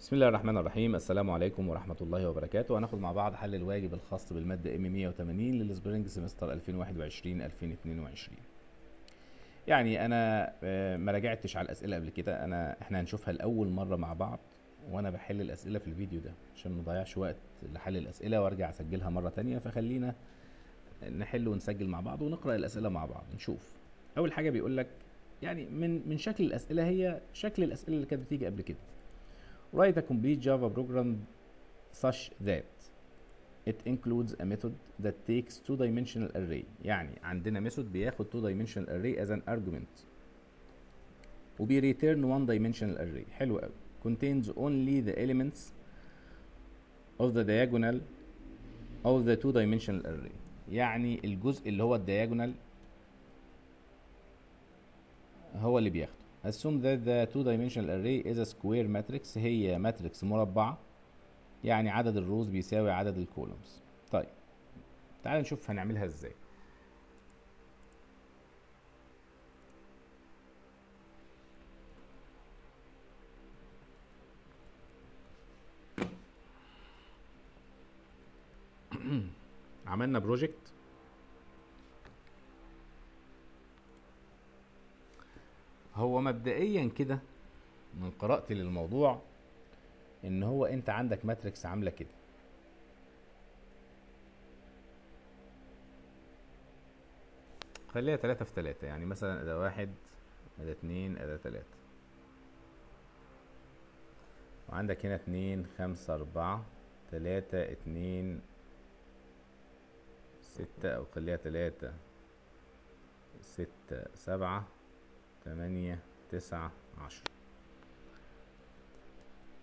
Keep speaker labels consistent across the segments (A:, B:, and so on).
A: بسم الله الرحمن الرحيم. السلام عليكم ورحمة الله وبركاته. هناخد مع بعض حل الواجب الخاص بالمادة M 180 لل spring semester 2021 2022 يعني أنا آه، ما راجعتش على الأسئلة قبل كده. أنا إحنا هنشوفها لأول مرة مع بعض وأنا بحل الأسئلة في الفيديو ده عشان ما نضيعش وقت لحل الأسئلة وأرجع أسجلها مرة تانية. فخلينا نحل ونسجل مع بعض ونقرأ الأسئلة مع بعض نشوف. أول حاجة بيقول لك يعني من من شكل الأسئلة هي شكل الأسئلة اللي كانت بتيجي قبل كده. Write a complete Java program such that it includes a method that takes two-dimensional array يعني عندنا ميثود بياخد two-dimensional array as an argument وبي return one-dimensional array حلو قوي contains only the elements of the diagonal of the two-dimensional array يعني الجزء اللي هو ال diagonal هو اللي بياخده assume that the two dimensional array is a square matrix. هي matrix مربعة. يعني عدد ال rows بيساوي عدد ال columns طيب تعال نشوف هنعملها إزاي. عملنا project هو مبدئيا كده من قراءتي للموضوع إن هو أنت عندك matrix عاملة كده. خليها تلاتة في تلاتة. يعني مثلا أدي واحد أدي اتنين أدي تلاتة. وعندك هنا اتنين خمسة أربعة تلاتة اتنين ستة أو خليها تلاتة ستة سبعة. تمانية تسعة عشرة.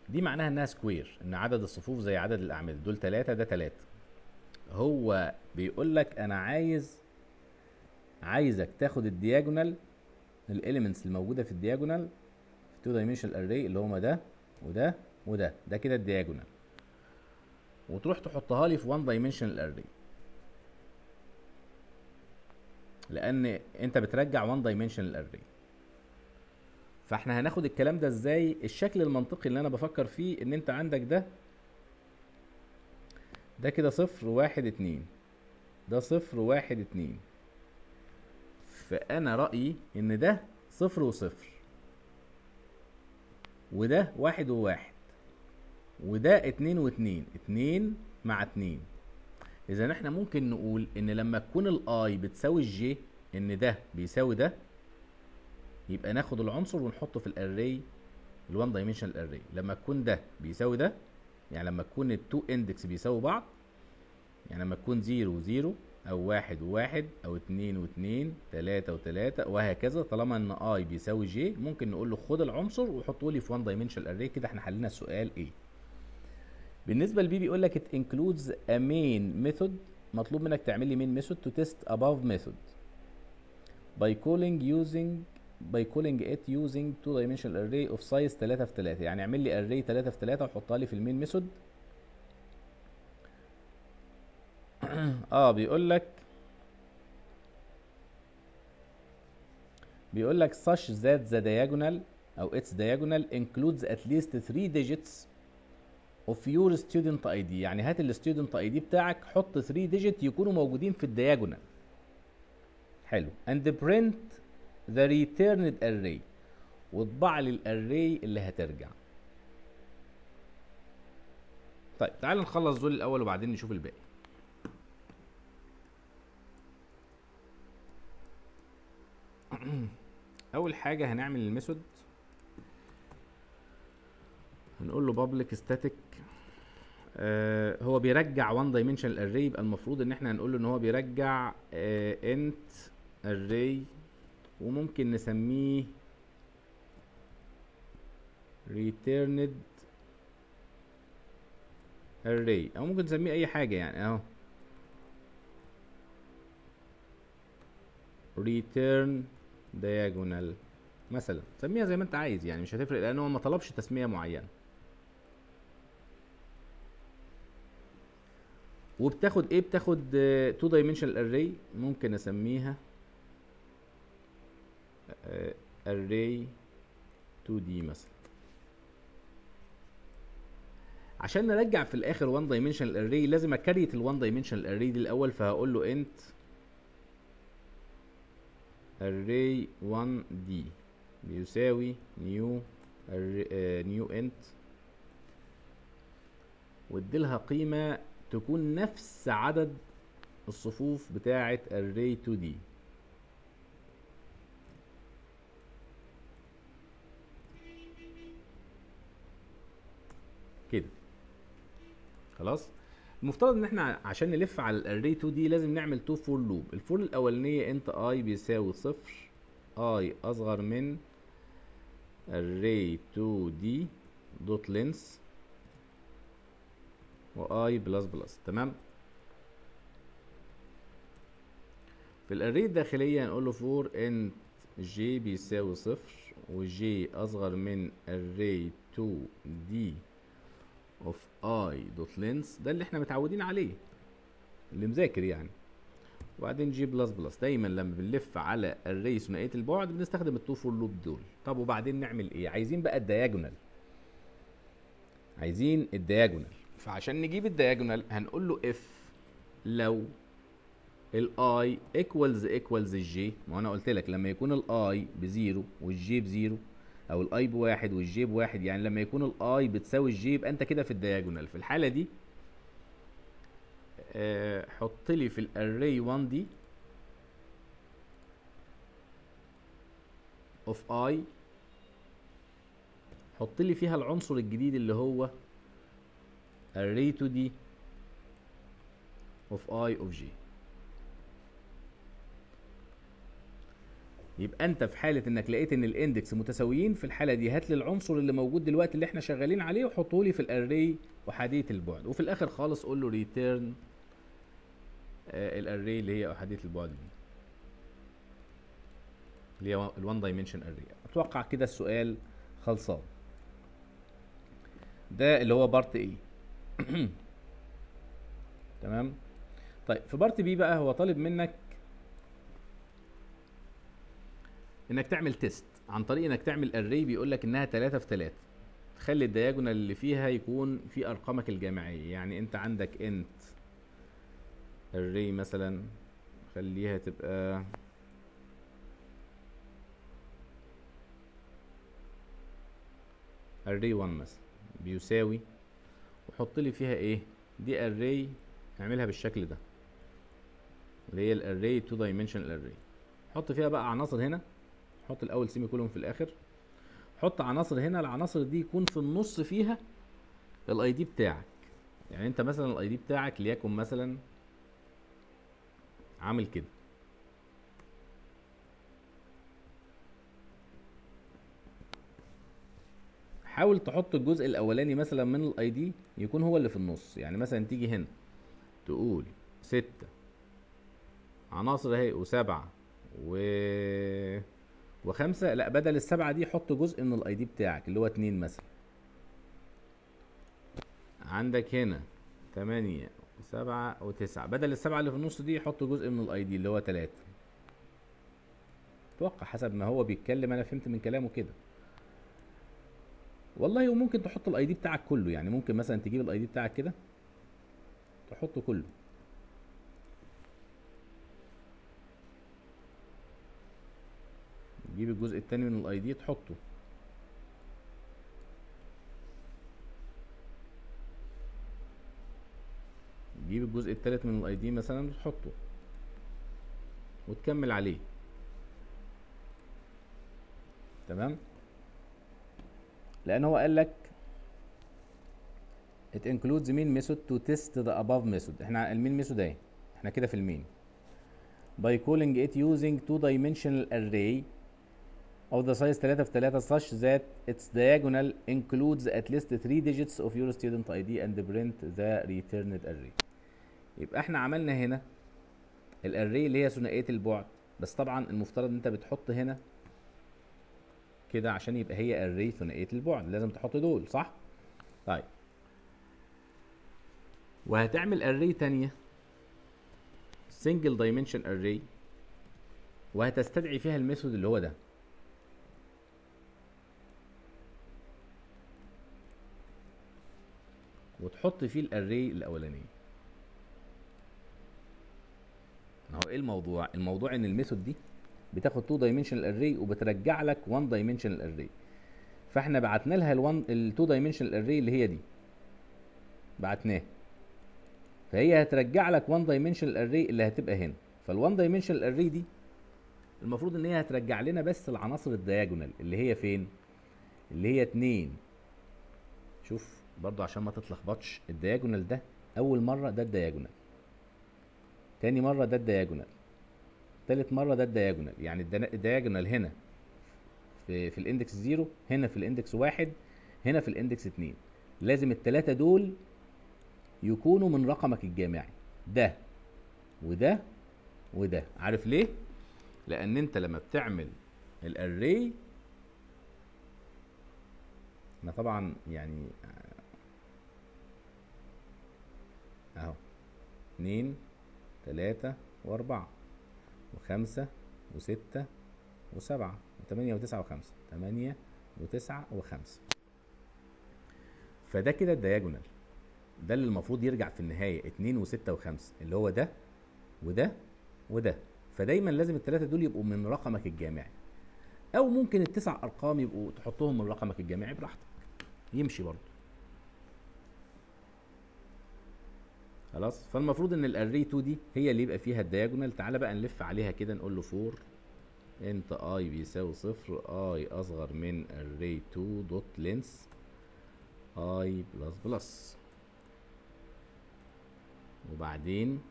A: دي معناها إنها square إن عدد الصفوف زي عدد الأعمدة. دول تلاتة ده تلاتة. هو بيقول لك أنا عايز عايزك تاخد ال diagonal ال elements الموجودة في ال diagonal في two dimensional array اللي هما ده وده وده. ده كده ال diagonal وتروح تحطها لي في 1 dimensional array لأن أنت بترجع 1 dimensional array فاحنا هناخد الكلام ده إزاي؟ الشكل المنطقي اللي أنا بفكر فيه ان انت عندك ده ده كده صفر واحد اتنين ده صفر واحد اتنين. فأنا رأيي إن ده صفر وصفر وده واحد وواحد وده اتنين واتنين اتنين مع اتنين. اذا إحنا ممكن نقول إن لما تكون ال i بتساوي ال j إن ده بيساوي ده يبقى ناخد العنصر ونحطه في ال array ال1 dimensional array لما تكون ده بيساوي ده يعني لما تكون ال two index بيساوي بعض يعني لما تكون zero و zero أو واحد وواحد أو اتنين واتنين تلاتة وتلاتة وهكذا طالما إن i بيساوي j ممكن نقول له خد العنصر وحطه لي في 1 dimensional array كده إحنا حلينا السؤال إيه بالنسبة ل b بيقول لك it includes a main method. مطلوب منك تعمل لي main method to test above method. By calling using by calling it using two dimensional array of size 3 في 3 يعني اعمل لي array 3 في 3 وحطها لي في ال main method آه بيقول لك بيقول لك such that the diagonal أو its diagonal includes at least 3 digits of your student ID يعني هات ال student ID بتاعك حط 3 digit يكونوا موجودين في ال diagonal حلو and print the returned array. واطبع لي ال array اللي هترجع. طيب تعال نخلص دول الأول وبعدين نشوف الباقي. أول حاجة هنعمل الميثود هنقول له public static. آه هو بيرجع 1 dimensional array يبقى المفروض إن إحنا هنقول له إن هو بيرجع آه int array وممكن نسميه returned array. أو ممكن نسميه أي حاجة يعني أهو. return diagonal مثلا. سميها زي ما أنت عايز يعني مش هتفرق لأن هو ما طلبش تسمية معينة. وبتاخد إيه؟ بتاخد 2 dimensional array. ممكن اسميها array 2D مثلا. عشان نرجع في الآخر 1 dimensional array لازم أ create ال 1 dimensional array دي الأول فهقول له int array 1D بيساوي new new int واديلها قيمة تكون نفس عدد الصفوف بتاعة array 2D كده خلاص؟ المفترض إن إحنا عشان نلف على ال array 2D لازم نعمل two for loop ال for الأولانية int i بيساوي صفر i أصغر من array 2D dot length و i plus plus تمام؟ في ال array الداخلية هنقول له for int j بيساوي صفر و j أصغر من array 2 D of i dot length ده اللي إحنا متعودين عليه. اللي مذاكر يعني. وبعدين j plus plus. دايما لما بنلف على ال array ثنائيه البعد بنستخدم ال two for loop دول. طب وبعدين نعمل إيه؟ عايزين بقى ال diagonal. عايزين ال diagonal. فعشان نجيب ال diagonal هنقول له if لو ال i equals equals ال j ما أنا قلت لك لما يكون الاي بزيرو والجي بزيرو أو الاي بواحد والجي بواحد يعني لما يكون الاي بتساوي الجي يبقى أنت كده في ال diagonal. في الحالة دي آه حط لي في ال array 1D of i حط لي فيها العنصر الجديد اللي هو array 2D of i of يبقى انت في حالة انك لقيت ان ال index متساويين في الحالة دي هات لي العنصر اللي موجود دلوقتي اللي إحنا شغالين عليه وحطه لي في ال array احاديه البعد. وفي الآخر خالص قول له return آه ال array اللي هي احاديه البعد دي. اللي هي ال1 dimension array أتوقع كده السؤال خلصان. ده اللي هو part A تمام؟ طيب في part B بقى هو طالب منك إنك تعمل test عن طريق إنك تعمل array بيقول لك إنها 3 في 3 تخلي ال diagonal اللي فيها يكون في أرقامك الجامعية. يعني أنت عندك int array مثلا خليها تبقى array 1 مثلا. بيساوي وحط لي فيها إيه؟ دي array اعملها بالشكل ده اللي هي ال array 2 dimensional array. حط فيها بقى عناصر هنا. حط الأول semicolon في الآخر. حط عناصر هنا العناصر دي يكون في النص فيها ال ID بتاعك. يعني أنت مثلا ال ID بتاعك ليكن مثلا عامل كده. حاول تحط الجزء الأولاني مثلا من ال ID يكون هو اللي في النص. يعني مثلا تيجي هنا تقول ستة عناصر أهي وسبعة و وخمسة لا بدل السبعة دي حط جزء من ال ID بتاعك اللي هو اتنين مثلا. عندك هنا تمانية وسبعة وتسعة. بدل السبعة اللي في النص دي حط جزء من ال ID اللي هو تلاتة. أتوقع حسب ما هو بيتكلم أنا فهمت من كلامه كده. والله وممكن تحط ال ID بتاعك كله يعني ممكن مثلا تجيب ال ID بتاعك كده تحطه كله. تجيب الجزء التاني من ال ID تحطه. تجيب الجزء التالت من ال ID مثلا وتحطه وتكمل عليه. تمام؟ لأن هو قال لك it includes mean method to test the above method. إحنا المين ميثود أهي. إحنا كده في المين. By calling it using two dimensional array of the size 3 في 3 such that its diagonal includes at least 3 digits of your student ID and print the returned array. يبقى إحنا عملنا هنا ال array اللي هي ثنائية البعد. بس طبعا المفترض إن انت بتحط هنا كده عشان يبقى هي array ثنائية البعد. لازم تحط دول صح؟ طيب. وهتعمل array تانية single dimension array وهتستدعي فيها ال method اللي هو ده. وتحط فيه ال array الاولانيه ما هو إيه الموضوع؟ الموضوع إن ال method دي بتاخد 2 dimensional array وبترجع لك 1 dimensional array فإحنا بعتنا لها ال1 ال 2 dimensional array اللي هي دي. بعتناه. فهي هترجع لك 1 dimensional array اللي هتبقى هنا. فال1 dimensional array دي المفروض إن هي هترجع لنا بس العناصر ال diagonal اللي هي فين؟ اللي هي 2 شوف. برضو عشان ما تتلخبطش ال diagonal ده أول مرة ده ال diagonal. تاني مرة ده ال diagonal. تالت مرة ده ال diagonal. يعني ال diagonal هنا في في ال index zero هنا في ال index واحد هنا في ال index اتنين. لازم التلاتة دول يكونوا من رقمك الجامعي. ده وده وده. عارف ليه؟ لأن أنت لما بتعمل ال array أنا طبعا يعني أهو. اتنين تلاتة وأربعة وخمسة وستة وسبعة وتمانية وتسعة وخمسة. تمانية وتسعة وخمسة. فده كده ال diagonal. ده اللي المفروض يرجع في النهاية اتنين وستة وخمسة. اللي هو ده وده وده. فدايما لازم التلاتة دول يبقوا من رقمك الجامعي. أو ممكن التسع أرقام يبقوا تحطهم من رقمك الجامعي براحتك. يمشي برضه. خلاص؟ فالمفروض إن ال array 2 دي هي اللي يبقى فيها ال diagonal تعالى بقى نلف عليها كده نقول له for int i بيساوي صفر i أصغر من array 2 dot length i plus plus وبعدين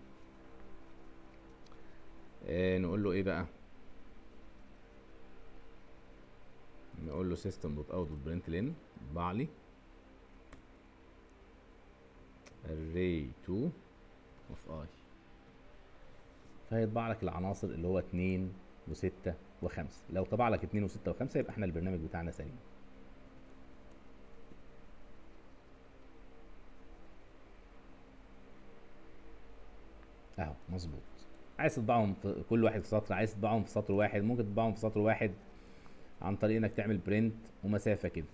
A: آه نقول له إيه بقى؟ نقول له system دوت اوت دوت اطبع لي array 2 of i. فهيطبع لك العناصر اللي هو 2 و6 و5 لو طبع لك 2 و6 و5 يبقى إحنا البرنامج بتاعنا سليم. اهو مظبوط. عايز تطبعهم في كل واحد في سطر عايز تطبعهم في سطر واحد ممكن تطبعهم في سطر واحد عن طريق انك تعمل print ومسافة كده.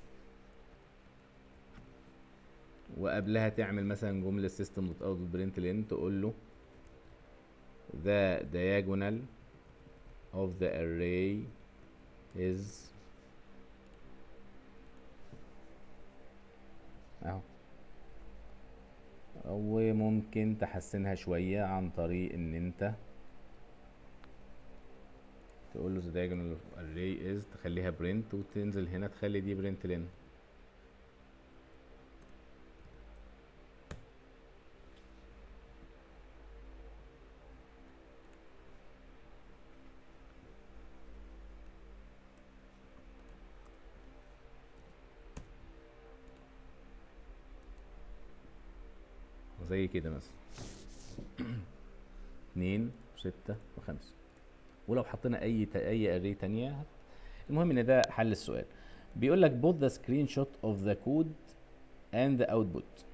A: وقبلها تعمل مثلا جملة system dot out print line تقول له the diagonal of the array is أهو. وممكن تحسنها شوية عن طريق إن أنت تقول له the diagonal of array is تخليها print وتنزل هنا تخلي دي print لين زي كده مثلا. اتنين وستة وخمسة ولو حطينا أي أي array تانية المهم إن ده حل السؤال. بيقول لك both the screenshot of the code and the output.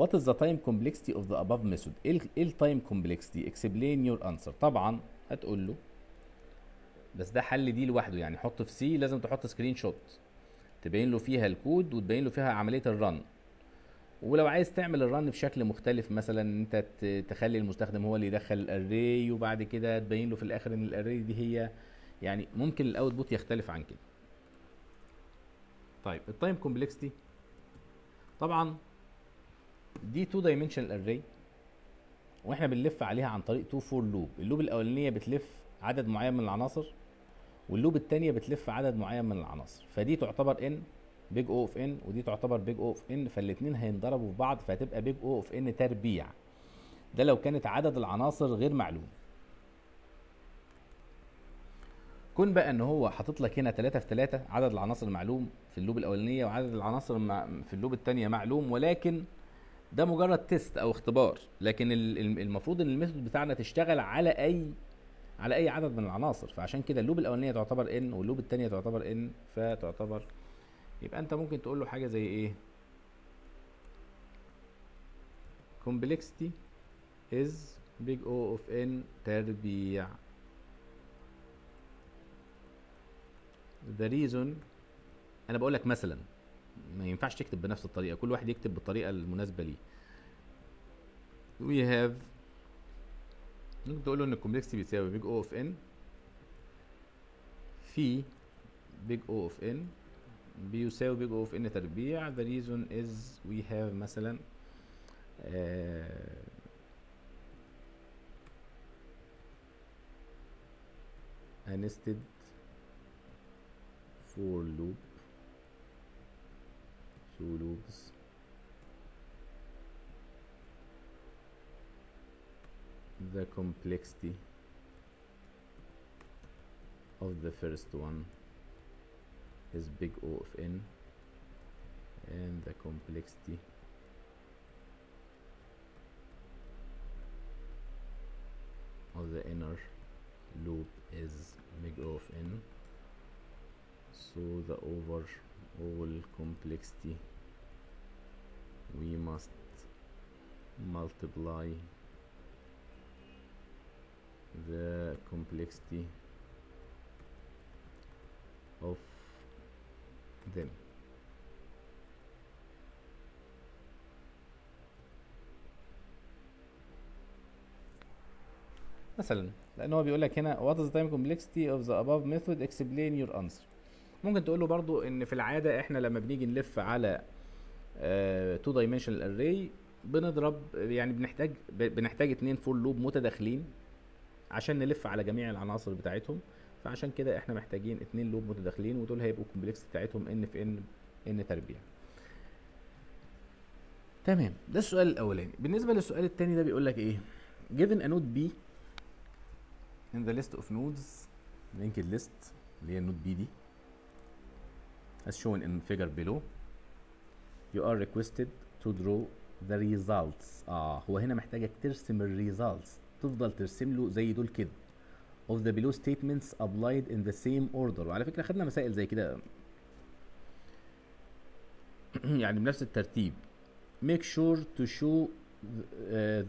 A: What is the time complexity of the above method? إيه ال time complexity? Explain your answer. طبعا هتقول له بس ده حل دي لوحده يعني. حط في سي لازم تحط screenshot تبين له فيها الكود وتبين له فيها عملية ال run ولو عايز تعمل ال run بشكل مختلف مثلا إن أنت تخلي المستخدم هو اللي يدخل ال array وبعد كده تبين له في الآخر إن ال array دي هي يعني ممكن ال output يختلف عن كده. طيب ال time complexity طبعا دي 2 dimensional array وإحنا بنلف عليها عن طريق 2 for loop ال loop الأولانية بتلف عدد معين من العناصر وال loop الثانية بتلف عدد معين من العناصر. فدي تعتبر إن big O of n ودي تعتبر big O of n فالاثنين هينضربوا في بعض فهتبقى big O of n تربيع. ده لو كانت عدد العناصر غير معلوم. كون بقى إن هو حاطط لك هنا 3 في 3 عدد العناصر معلوم في ال loop الأولانية وعدد العناصر في ال loop الثانية معلوم ولكن ده مجرد test أو اختبار. لكن ال- ال- المفروض إن ال method بتاعنا تشتغل على أي على أي عدد من العناصر. فعشان كده اللوب الأولانية تعتبر ان واللوب الثانية تعتبر ان فتعتبر يبقى انت ممكن تقول له حاجة زي إيه؟ complexity is big O of n تربيع. The reason أنا بقول لك مثلا ما ينفعش تكتب بنفس الطريقة كل واحد يكتب بالطريقة المناسبة ليه. We have ممكن تقول له إن ال complexity بيساوي big O of n في big O of n بيساوي بيج او اوف ان تربيع the reason is we have مثلا uh, a nested for loop two loops the complexity of the first one is big O of n. And the complexity of the inner loop is big O of n. So the overall complexity we must multiply the complexity of them مثلا لأن هو بيقول لك هنا what is the time complexity of the above method? Explain your answer. ممكن تقول له برضو إن في العادة إحنا لما بنيجي نلف على uh, two dimensional array بنضرب يعني بنحتاج بنحتاج اتنين for loop متداخلين عشان نلف على جميع العناصر بتاعتهم. فعشان كده إحنا محتاجين اتنين loop متداخلين ودول هيبقوا ال complex بتاعتهم n في n n تربيع. تمام ده السؤال الأولاني. بالنسبة للسؤال الثاني ده بيقول لك إيه؟ Given a node b in the list of nodes linked list اللي هي النود b دي as shown in figure below you are requested to draw the results. آه هو هنا محتاجك ترسم الريزالتس تفضل ترسم له زي دول كده. Of the below statements applied in the same order. وعلى فكرة خدنا مسائل زي كده. يعني بنفس الترتيب. Make sure to show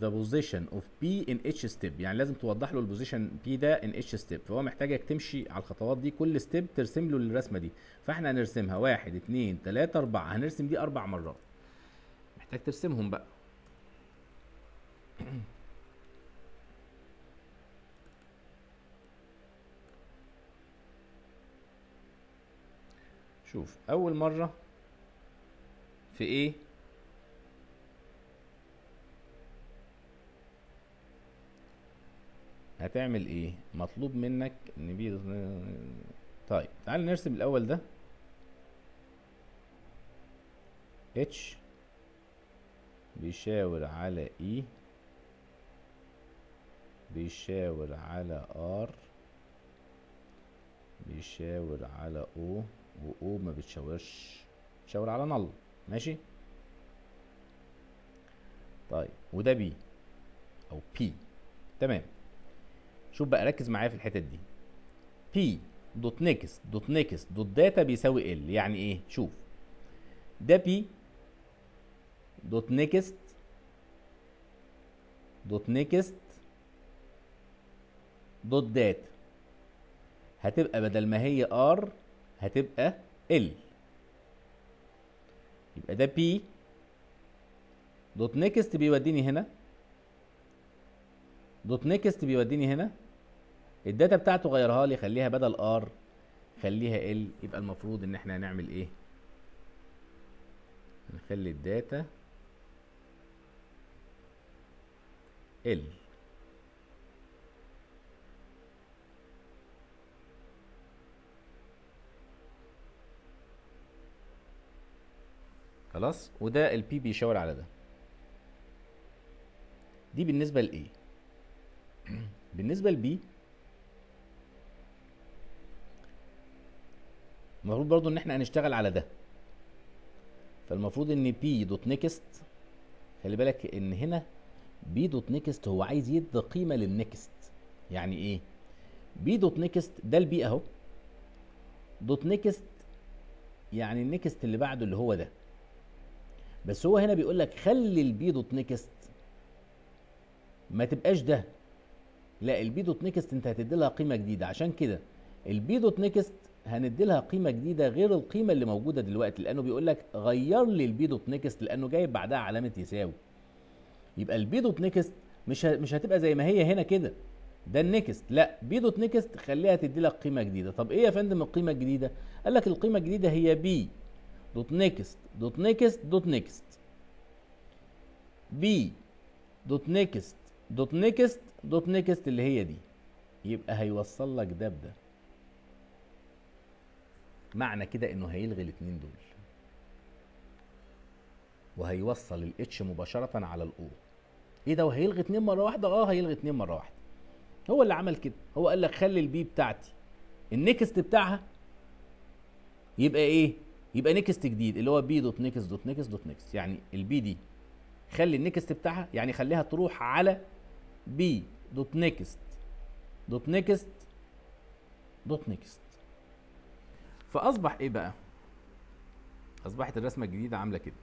A: the position of P in each step. يعني لازم توضح له ال position P ده in each step. فهو محتاجك تمشي على الخطوات دي كل step ترسم له الرسمة دي. فاحنا هنرسمها. واحد اتنين تلاتة اربعة. هنرسم دي أربع مرات. محتاج ترسمهم بقى. شوف أول مرة في إيه؟ هتعمل إيه؟ مطلوب منك إن P طيب تعال نرسم الأول ده. اتش بيشاور على اي بيشاور على ار بيشاور على O و O ما بتشاورش بتشاور على null. ماشي؟ طيب وده P أو P. تمام. شوف بقى ركز معايا في الحتت دي. P dot next dot next dot data بيساوي L يعني إيه؟ شوف. ده P dot next dot next dot data هتبقى بدل ما هي R هتبقى L يبقى ده P dot next بيوديني هنا. dot next بيوديني هنا. ال data بتاعته غيرها لي خليها بدل R خليها L يبقى المفروض إن إحنا هنعمل إيه؟ نخلي ال data ال خلاص؟ وده البي بيشاور على ده. دي بالنسبة لايه بالنسبة لبي المفروض برضو إن إحنا هنشتغل على ده. فالمفروض إن P dot next خلي بالك إن هنا P dot next هو عايز يدي قيمة لل next يعني إيه؟ P dot next ده ال P أهو. dot next يعني ال next اللي بعده اللي هو ده. بس هو هنا بيقول لك خلي ال P dot next ما تبقاش ده. لا ال P dot next انت هتدي لها قيمة جديدة. عشان كده ال P dot next هندي لها قيمة جديدة غير القيمة اللي موجودة دلوقتي لأنه بيقول لك غير لي ال P dot next لأنه جايب بعدها علامة يساوي. يبقى ال P dot next مش مش هتبقى زي ما هي هنا كده. ده ال next لا P dot next خليها تدي لك قيمة جديدة. طب إيه يا فندم القيمة الجديدة؟ قال لك القيمة الجديدة هي P dot next dot next dot next. P dot next dot next dot next اللي هي دي. يبقى هيوصل لك ده بده. معنى كده إنه هيلغي الاثنين دول. وهيوصل ال H مباشرة على ال O إيه ده؟ وهيلغي اتنين مرة واحدة؟ آه هيلغي اتنين مرة واحدة. هو اللي عمل كده. هو قال لك خلي ال P بتاعتي. ال next بتاعها يبقى إيه؟ يبقى next جديد اللي هو P dot next dot next dot next يعني ال P دي خلي ال next بتاعها يعني خليها تروح على P dot next dot next dot next فأصبح إيه بقى؟ أصبحت الرسمة الجديدة عاملة كده.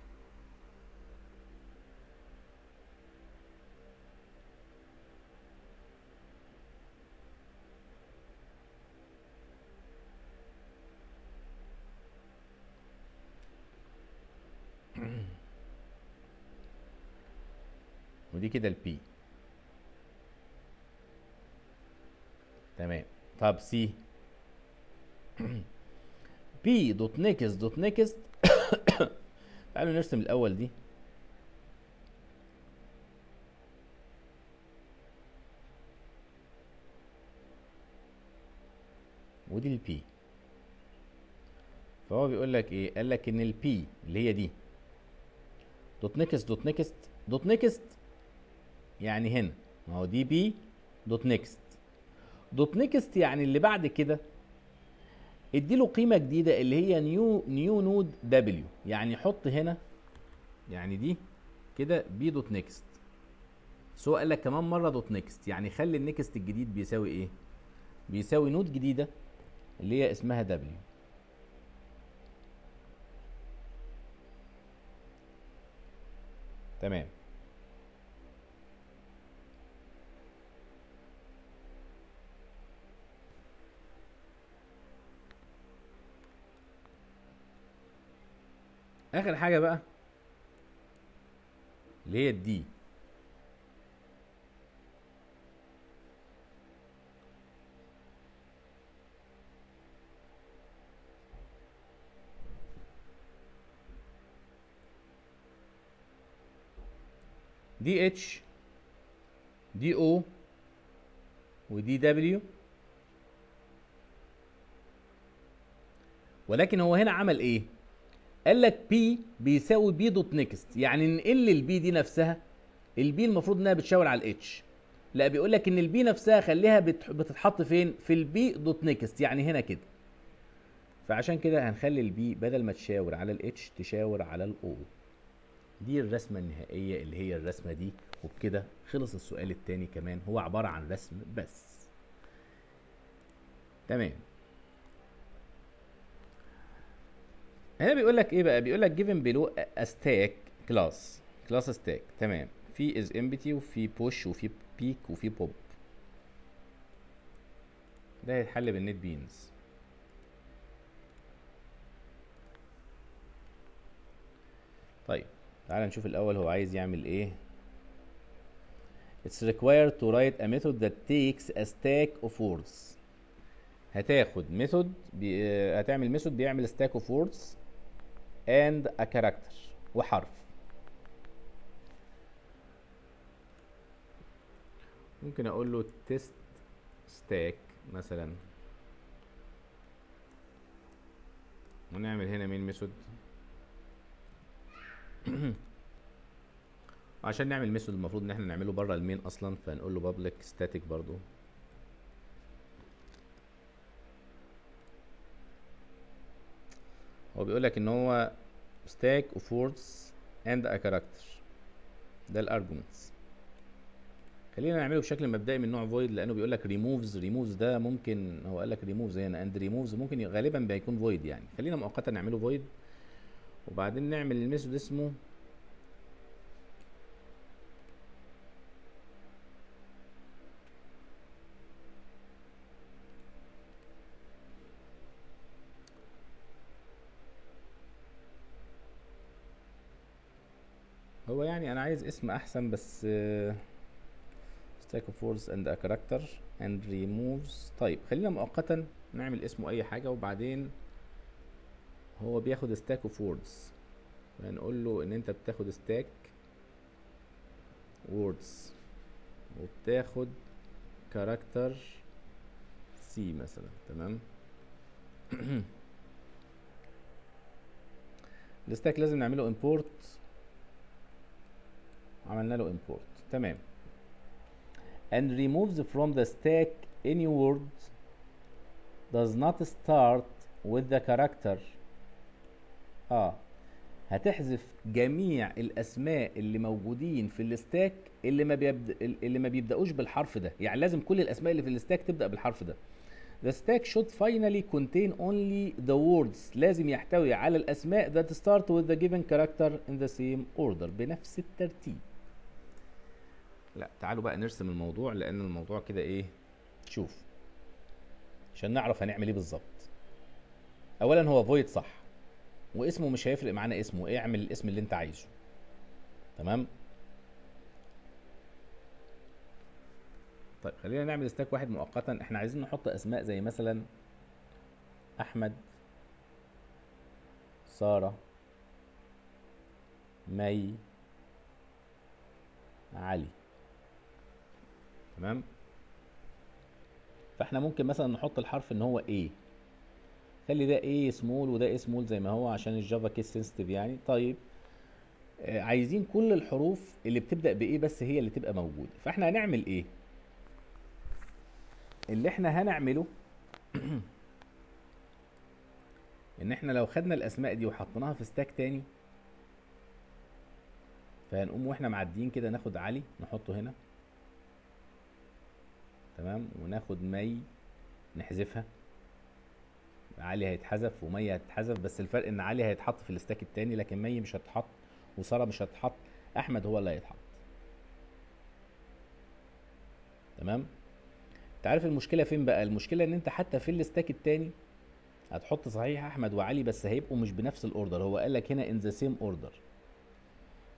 A: كده ال P تمام. طب سي P dot next dot next تعالوا نرسم الأول دي. ودي ال P فهو بيقول لك إيه؟ قال لك إن ال P اللي هي دي. dot next dot next dot next يعني هنا. ما هو دي P dot next. dot next يعني اللي بعد كده اديله قيمة جديدة اللي هي new new node W. يعني حط هنا يعني دي كده P dot next. so قال لك كمان مرة dot next. يعني خلي ال next الجديد بيساوي إيه؟ بيساوي node جديدة اللي هي اسمها W. تمام. آخر حاجة بقى. اللي هي الدي. دي اتش دي أو ودي دبليو ولكن هو هنا عمل إيه؟ قال لك P بيساوي P dot next يعني نقل ال P دي نفسها ال P المفروض إنها بتشاور على ال H لا بيقول لك إن ال P نفسها خليها بت- بتتحط فين؟ في ال P dot next يعني هنا كده. فعشان كده هنخلي ال P بدل ما تشاور على ال H تشاور على ال O دي الرسمة النهائية اللي هي الرسمة دي. وبكده خلص السؤال التاني كمان. هو عبارة عن رسم بس. تمام. هنا بيقول لك إيه بقى؟ بيقول لك given below stack class class stack تمام. في is empty وفي push وفي peek وفي بوب ده هيتحل بال NetBeans طيب تعال نشوف الأول هو عايز يعمل إيه. It's required to write a method that takes a stack of words. هتاخد method هتعمل method بيعمل stack of words. And a character وحرف. ممكن أقول له test stack مثلا. ونعمل هنا main method عشان نعمل method المفروض إن إحنا نعمله بره ال main أصلا فنقول له public static برضو. هو بيقول لك إن هو stack of words and a character. ده ال arguments خلينا نعمله بشكل مبدئي من نوع void لأنه بيقول لك removes removes ده ممكن هو قال لك removes هنا and removes ممكن غالبا بيكون void يعني. خلينا مؤقتا نعمله void وبعدين نعمل الميثود اسمه هو يعني أنا عايز اسم أحسن بس stack of words and a character and removes. طيب خلينا مؤقتا نعمل اسمه أي حاجة وبعدين هو بياخد stack of words. هنقول له إن أنت بتاخد stack words وبتاخد character C مثلا تمام؟ الستاك لازم نعمله import عملنا له import. تمام. And removes from the stack any word does not start with the character. آه. هتحذف جميع الأسماء اللي موجودين في ال stack اللي ما بيبدأ اللي ما بيبدأوش بالحرف ده. يعني لازم كل الأسماء اللي في ال stack تبدأ بالحرف ده. The stack should finally contain only the words. لازم يحتوي على الأسماء that start with the given character in the same order. بنفس الترتيب. لا تعالوا بقى نرسم الموضوع لأن الموضوع كده إيه؟ شوف. عشان نعرف هنعمل إيه بالظبط. أولا هو void صح واسمه مش هيفرق معانا اسمه اعمل الاسم اللي أنت عايزه. تمام؟ طيب خلينا نعمل ستاك واحد مؤقتا. إحنا عايزين نحط أسماء زي مثلا أحمد سارة مي علي. تمام؟ فاحنا ممكن مثلا نحط الحرف إن هو إيه خلي ده إيه سمول وده إيه سمول زي ما هو عشان الجافا case sensitive يعني. طيب آه عايزين كل الحروف اللي بتبدأ ب A بس هي اللي تبقى موجودة. فاحنا هنعمل إيه اللي إحنا هنعمله إن إحنا لو خدنا الأسماء دي وحطيناها في stack تاني فهنقوم وإحنا معديين كده ناخد علي نحطه هنا. تمام؟ وناخد مي نحذفها. علي هيتحذف ومي هتتحذف بس الفرق إن علي هيتحط في ال stack التاني لكن مي مش هتتحط وسارة مش هتتحط أحمد هو اللي هيتحط. تمام؟ أنت عارف المشكلة فين بقى؟ المشكلة إن أنت حتى في ال stack التاني هتحط صحيح أحمد وعلي بس هيبقوا مش بنفس ال order. هو قال لك هنا in the same order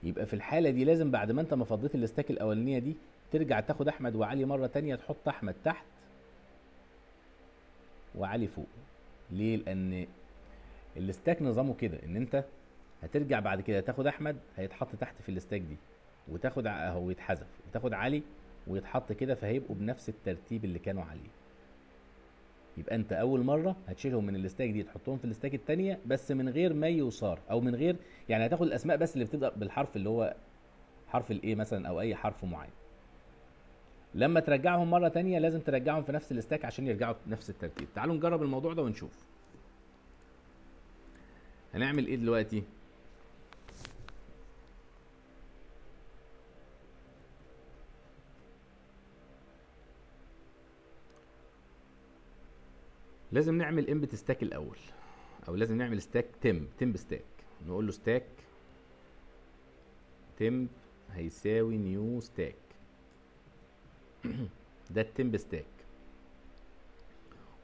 A: يبقى في الحالة دي لازم بعد ما أنت ما فضيت ال stack الأولانية دي ترجع تاخد أحمد وعلي مرة تانية تحط أحمد تحت. وعلي فوق. ليه؟ لأن ال stack نظامه كده إن أنت هترجع بعد كده تاخد أحمد هيتحط تحت في ال stack دي وتاخد هو يتحذف وتاخد علي ويتحط كده فهيبقوا بنفس الترتيب اللي كانوا عليه. يبقى أنت أول مرة هتشيلهم من ال stack دي تحطهم في ال stack التانية بس من غير مي وسارة أو من غير يعني هتاخد الأسماء بس اللي بتبدأ بالحرف اللي هو حرف ال A مثلا أو أي حرف معين. لما ترجعهم مرة تانية لازم ترجعهم في نفس ال stack عشان يرجعوا بنفس الترتيب. تعالوا نجرب الموضوع ده ونشوف. هنعمل إيه دلوقتي؟ لازم نعمل empty stack الأول أو لازم نعمل stack temp temp stack نقول له stack temp هيساوي new stack ده ال temp stack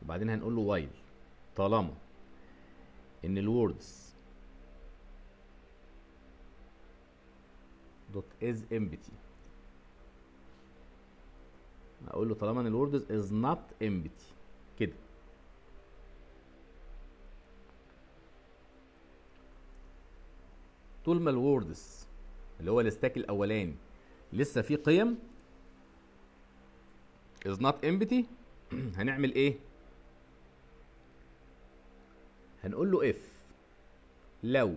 A: وبعدين هنقول له while طالما إن ال words dot is empty أقول له طالما إن ال words is not empty كده. طول ما الوردز اللي هو ال stack الأولاني لسه فيه قيم is not empty هنعمل إيه؟ هنقول له if. لو.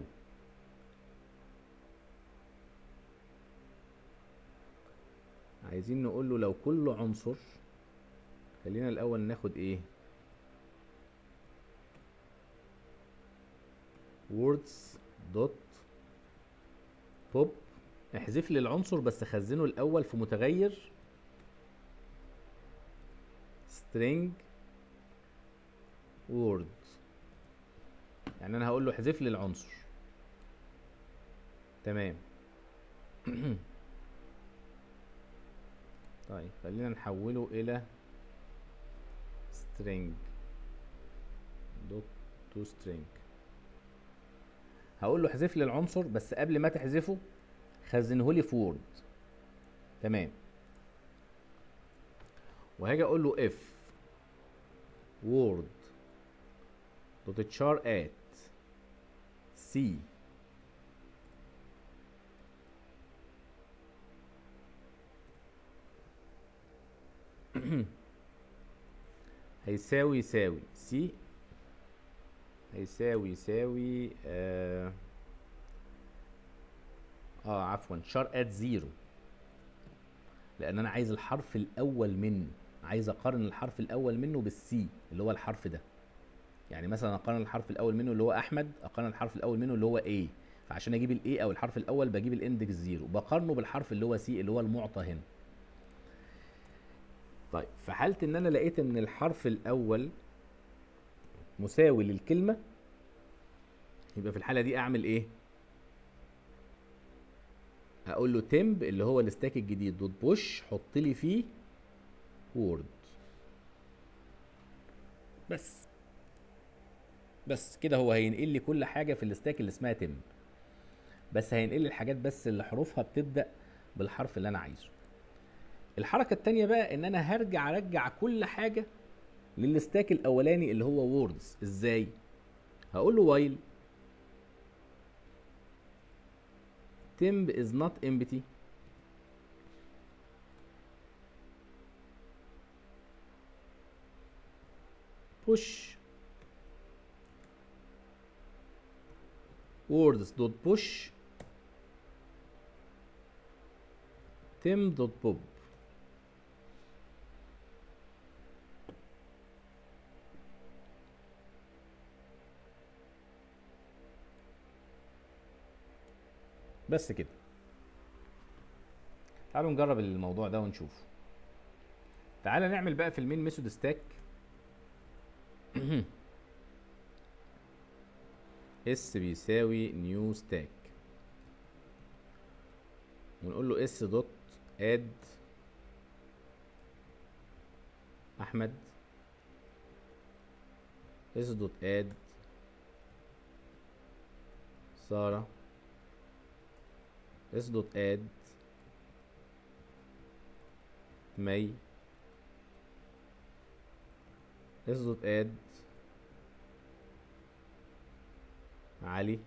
A: عايزين نقول له لو كل عنصر خلينا الأول ناخد إيه؟ words dot pop. احذف لي العنصر بس خزنه الأول في متغير. String word. يعني أنا هقول له احذف لي العنصر. تمام. طيب خلينا نحوله إلى string. دوت تو string. هقول له احذف لي العنصر بس قبل ما تحذفه خزنه لي في word تمام. وهاجي أقول له if word dot char at سي هيساوي يساوي سي هيساوي يساوي آه, آه عفوا char at zero لأن أنا عايز الحرف الأول منه عايز أقارن الحرف الأول منه بالسي اللي هو الحرف ده. يعني مثلا أقارن الحرف الأول منه اللي هو أحمد أقارن الحرف الأول منه اللي هو إيه فعشان أجيب ال a أو الحرف الأول بجيب ال index zero بقارنه بالحرف اللي هو سي اللي هو المعطى هنا طيب في حالة إن أنا لقيت إن الحرف الأول مساوي للكلمة يبقى في الحالة دي أعمل إيه؟ هقول له temp اللي هو ال stack الجديد. dot push حط لي فيه word. بس. بس كده هو هينقل لي كل حاجة في ال stack اللي اسمها temp بس هينقل لي الحاجات بس اللي حروفها بتبدأ بالحرف اللي أنا عايزه. الحركة التانية بقى إن أنا هرجع أرجع كل حاجة للستاك الأولاني اللي هو ووردز إزاي؟ هقول له while. temp is not empty. Push. Words dot push. Temp dot pop بس كده. تعالوا نجرب الموضوع ده ونشوف تعالى نعمل بقى في ال main method stack. s بيساوي new stack ونقول له s dot add أحمد. s dot add ساره s dot add مي s dot add علي.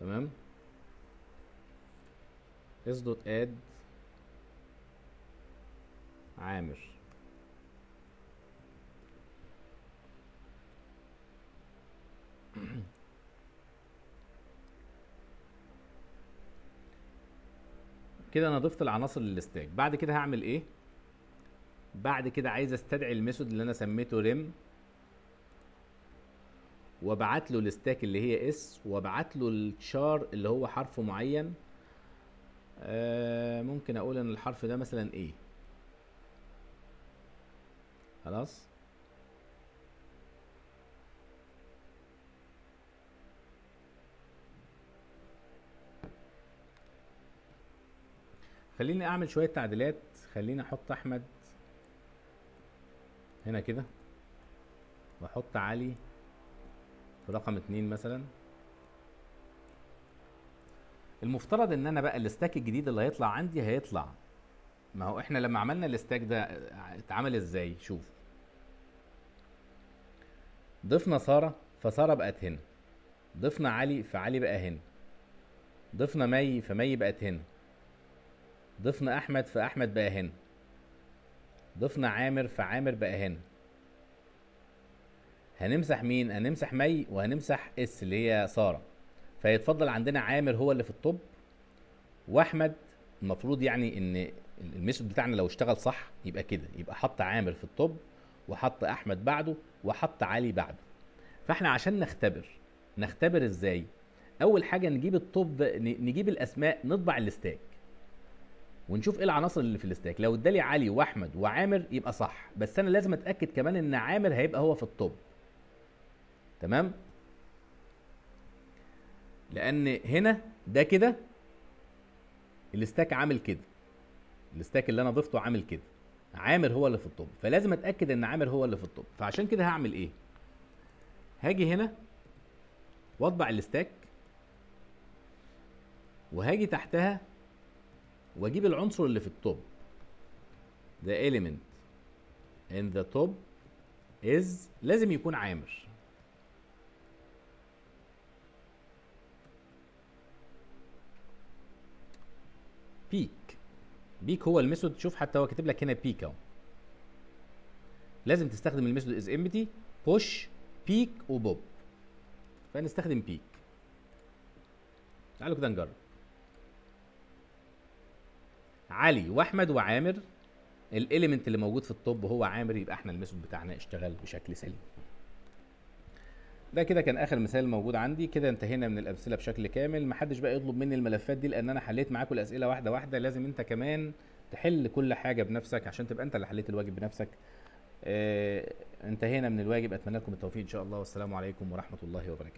A: تمام؟ s dot add عامر. كده أنا ضفت العناصر لل stack بعد كده هعمل إيه؟ بعد كده عايز استدعي ال method اللي أنا سميته rem وابعت له ال stack اللي هي s وابعت له ال char اللي هو حرف معين. آه ممكن أقول ان الحرف ده مثلا a خلاص؟ خليني أعمل شوية تعديلات. خليني أحط أحمد هنا كده. وأحط علي في رقم اتنين مثلا. المفترض إن أنا بقى ال stack الجديد اللي هيطلع عندي هيطلع. ما هو إحنا لما عملنا ال stack ده اتعمل إزاي؟ شوف. ضفنا سارة فسارة بقت هنا. ضفنا علي فعلي بقى هنا. ضفنا مي فمي بقت هنا. ضفنا أحمد فأحمد بقى هنا. ضفنا عامر فعامر بقى هنا. هنمسح مين؟ هنمسح مي وهنمسح إس اللي هي سارة. فيتفضل عندنا عامر هو اللي في ال top وأحمد المفروض يعني إن ال method بتاعنا لو اشتغل صح يبقى كده. يبقى حط عامر في ال top وحط أحمد بعده وحط علي بعده. فإحنا عشان نختبر نختبر إزاي؟ أول حاجة نجيب ال top نجيب الأسماء نطبع ال stack. ونشوف إيه العناصر اللي في ال stack لو ادالي علي واحمد وعامر يبقى صح بس أنا لازم اتاكد كمان ان عامر هيبقى هو في ال top تمام؟ لأن هنا ده كده ال stack عامل كده. ال stack اللي أنا ضفته عامل كده. عامر هو اللي في ال top فلازم اتاكد ان عامر هو اللي في ال top فعشان كده هعمل إيه؟ هاجي هنا واطبع ال stack وهاجي تحتها واجيب العنصر اللي في ال top. The element in the top is لازم يكون عامر. peek peek هو ال method شوف حتى هو كاتب لك هنا peek أهو. لازم تستخدم ال method is empty push peek و pop. فنستخدم peek تعالوا كده نجرب. علي واحمد وعامر ال element اللي موجود في ال top هو عامر يبقى إحنا ال method بتاعنا اشتغل بشكل سليم. ده كده كان آخر مثال موجود عندي. كده انتهينا من الأمثلة بشكل كامل. محدش بقى يطلب مني الملفات دي لأن أنا حليت معاكم الأسئلة واحدة واحدة. لازم أنت كمان تحل كل حاجة بنفسك عشان تبقى أنت اللي حليت الواجب بنفسك. آه انتهينا من الواجب. أتمنى لكم التوفيق إن شاء الله. والسلام عليكم ورحمة الله وبركاته.